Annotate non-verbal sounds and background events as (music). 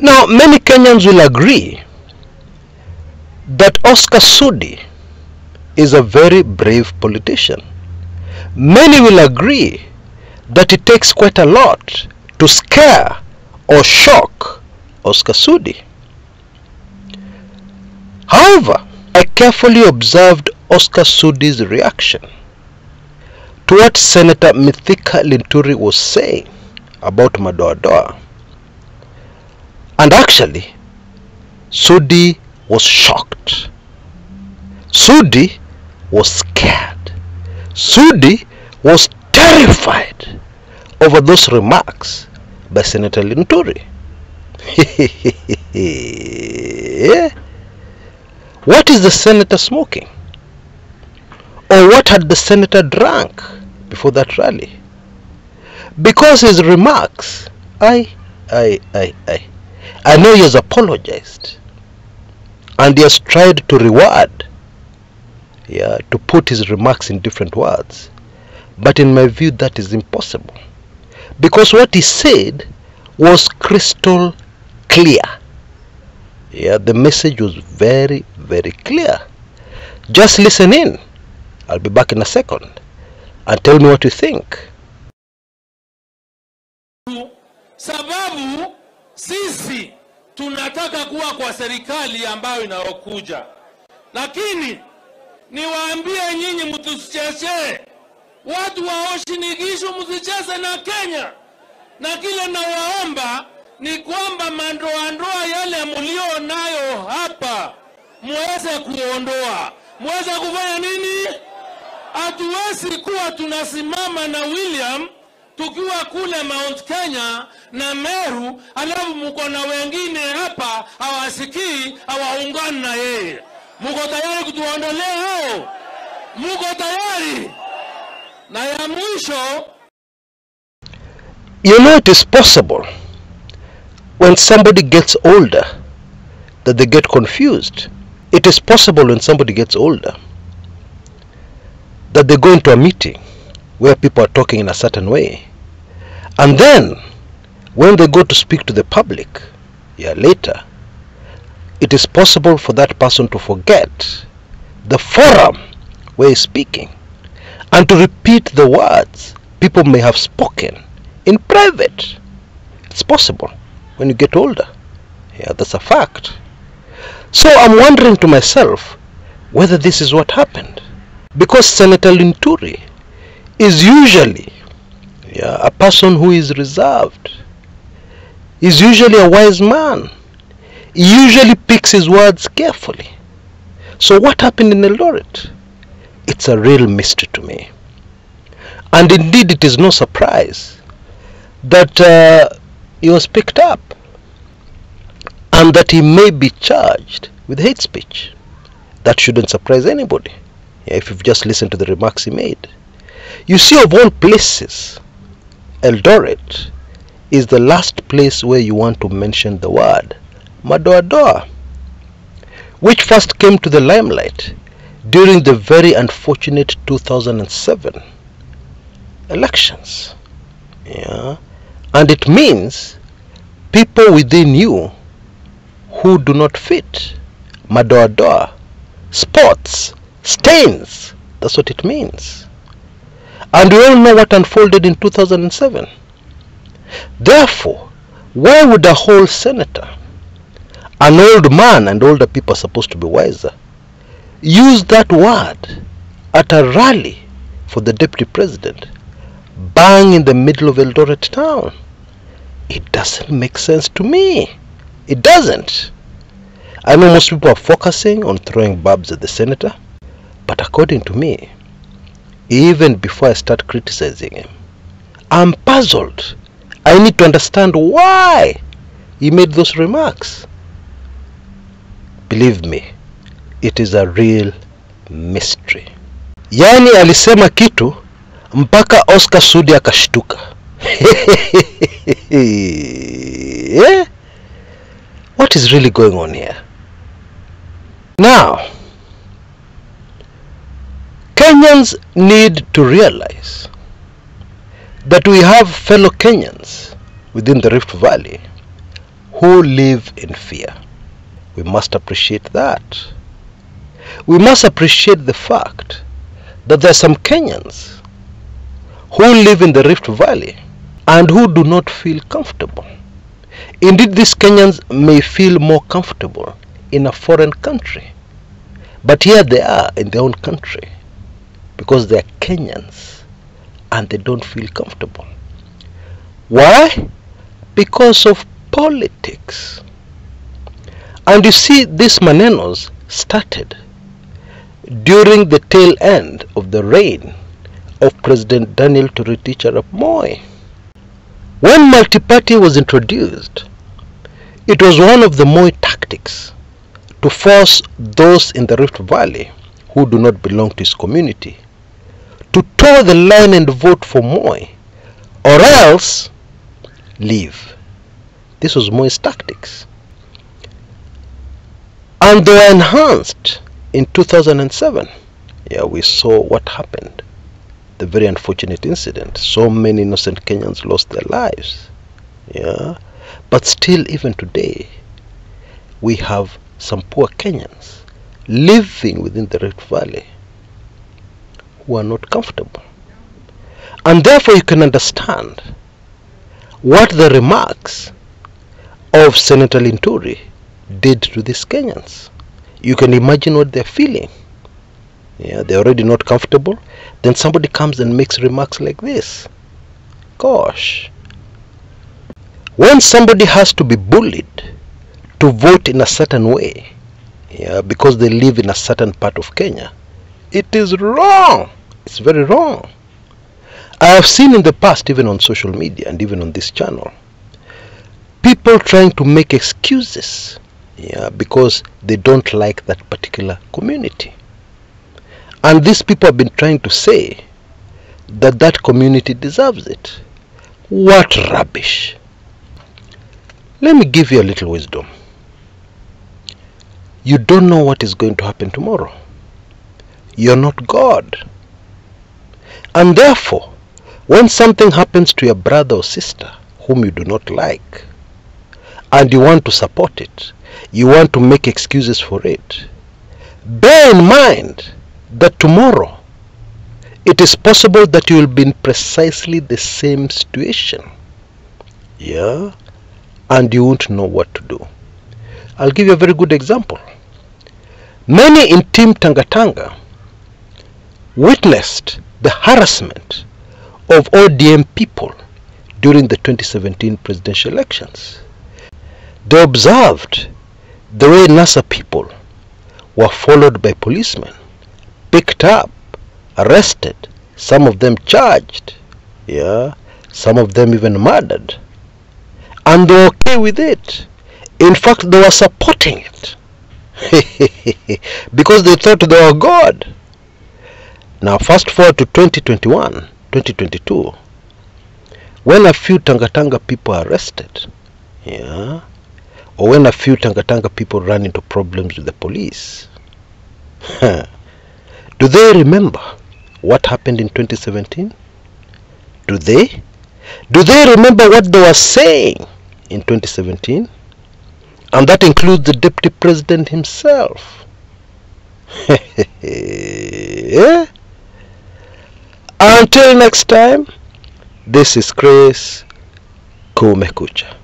Now, many Kenyans will agree that Oscar Sudi is a very brave politician. Many will agree that it takes quite a lot to scare or shock Oscar Sudi. However, I carefully observed Oscar Sudi's reaction to what Senator Mithika Linturi was saying about Madoadoa. And actually, Sudi was shocked. Sudi was scared. Sudi was terrified over those remarks by Senator Linturi. (laughs) what is the senator smoking? Or what had the senator drank before that rally? Because his remarks, I, I, I, I, I know he has apologized and he has tried to reward, yeah, to put his remarks in different words. But in my view, that is impossible. Because what he said was crystal clear. Yeah, the message was very, very clear. Just listen in. I'll be back in a second. And tell me what you think. sababu sisi tunataka kuwa kwa serikali ambayo inayokuja, lakini niwaambie nyinyi, mtusichezee watu wa Oshinigishu, msicheze na Kenya. Na kile nawaomba ni kwamba mandoandoa yale mlio nayo hapa muweze kuondoa. Muweze kufanya nini? Hatuwezi kuwa tunasimama na William tukiwa kule Mount Kenya na Meru, alafu mko na wengine hapa hawasikii, hawaungani na yeye. Mko tayari kutuondolea hao? Mko tayari? Na ya mwisho You know, it is possible when somebody gets older that they get confused. It is possible when somebody gets older that they go into a meeting where people are talking in a certain way. And then, when they go to speak to the public, yeah, later, it is possible for that person to forget the forum where he's speaking and to repeat the words people may have spoken in private. It's possible when you get older. Yeah, that's a fact. So I'm wondering to myself whether this is what happened. Because Senator Linturi is usually yeah, a person who is reserved. Is usually a wise man. He usually picks his words carefully. So what happened in Eldoret? It's a real mystery to me. And indeed it is no surprise that uh, he was picked up and that he may be charged with hate speech. That shouldn't surprise anybody if you've just listened to the remarks he made. You see, of all places, Eldoret is the last place where you want to mention the word Madoadoa, which first came to the limelight during the very unfortunate 2007 elections. Yeah. And it means people within you who do not fit madoadoa, spots, stains. That's what it means. And we all know what unfolded in 2007. Therefore, why would a whole senator, an old man and older people are supposed to be wiser, use that word at a rally for the deputy president, bang in the middle of Eldoret town? It doesn't make sense to me. It doesn't. I know most people are focusing on throwing barbs at the senator, but according to me, even before I start criticizing him, I'm puzzled. I need to understand why he made those remarks. Believe me, it is a real mystery. yani alisema kitu mpaka Oscar Sudi akashtuka. yeah? (laughs) What is really going on here? Now, Kenyans need to realize that we have fellow Kenyans within the Rift Valley who live in fear. We must appreciate that. We must appreciate the fact that there are some Kenyans who live in the Rift Valley and who do not feel comfortable. Indeed, these Kenyans may feel more comfortable in a foreign country. But here they are in their own country because they are Kenyans and they don't feel comfortable. Why? Because of politics. And you see, these manenos started during the tail end of the reign of President Daniel Toroitich Arap Moi. When multi-party was introduced, it was one of the Moi tactics to force those in the Rift Valley who do not belong to his community to toe the line and vote for Moi or else leave. This was Moi's tactics. And they were enhanced in 2007. Yeah, we saw what happened. The very unfortunate incident. So many innocent Kenyans lost their lives. Yeah. But still, even today, we have some poor Kenyans living within the Rift Valley who are not comfortable. And therefore, you can understand what the remarks of Senator Linturi did to these Kenyans. You can imagine what they're feeling. Yeah, they're already not comfortable. Then somebody comes and makes remarks like this. Gosh. When somebody has to be bullied to vote in a certain way, yeah, because they live in a certain part of Kenya, it is wrong. It's very wrong. I have seen in the past, even on social media and even on this channel, people trying to make excuses yeah, because they don't like that particular community. And these people have been trying to say that that community deserves it. What rubbish. Let me give you a little wisdom. You don't know what is going to happen tomorrow. You're not God. And therefore, when something happens to your brother or sister whom you do not like, and you want to support it, you want to make excuses for it, bear in mind that tomorrow it is possible that you will be in precisely the same situation. Yeah? And you won't know what to do. I'll give you a very good example. Many in Team Tangatanga witnessed the harassment of ODM people during the 2017 presidential elections. They observed the way NASA people were followed by policemen, picked up, arrested, some of them charged, yeah, some of them even murdered. And they were okay with it. In fact, they were supporting it. (laughs) because they thought they were God. Now, fast forward to 2021, 2022, when a few Tangatanga people are arrested, yeah, or when a few Tangatanga people run into problems with the police, (laughs) do they remember what happened in 2017? Do they? Do they remember what they were saying in 2017? And that includes the deputy president himself. yeah? (laughs) Until next time, this is Chris Kumekucha.